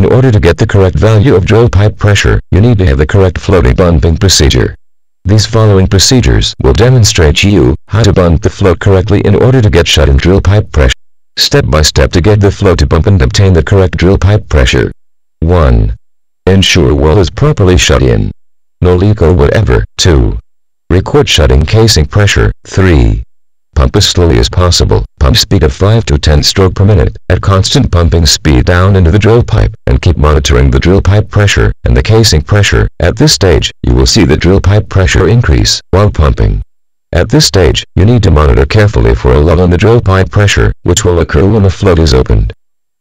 In order to get the correct value of drill pipe pressure, you need to have the correct floating bumping procedure. These following procedures will demonstrate you how to bump the float correctly in order to get shut-in drill pipe pressure. Step by step to get the float to bump and obtain the correct drill pipe pressure. 1. Ensure well is properly shut in. No leak or whatever. 2. Record shut-in casing pressure. 3. Pump as slowly as possible. Pump speed of 5 to 10 stroke per minute at constant pumping speed down into the drill pipe and keep monitoring the drill pipe pressure and the casing pressure. At this stage, you will see the drill pipe pressure increase while pumping. At this stage, you need to monitor carefully for a lull in the drill pipe pressure, which will occur when the float is opened.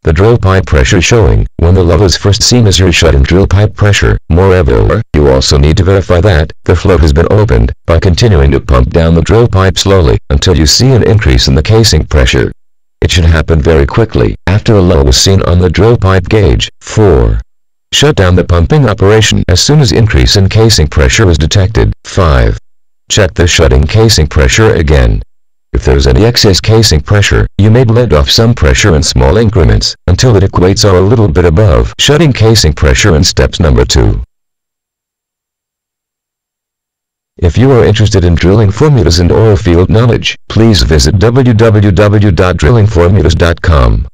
The drill pipe pressure showing when the lull is first seen as your shut-in drill pipe pressure. Moreover, you also need to verify that the float has been opened by continuing to pump down the drill pipe slowly until you see an increase in the casing pressure. It should happen very quickly after a lull was seen on the drill pipe gauge. 4. Shut down the pumping operation as soon as increase in casing pressure is detected. 5. Check the shut-in casing pressure again. If there's any excess casing pressure, you may let off some pressure in small increments, until it equates or a little bit above shut-in casing pressure in steps number 2. If you are interested in drilling formulas and oil field knowledge, please visit www.drillingformulas.com.